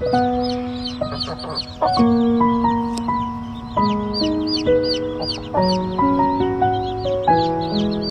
Thank you.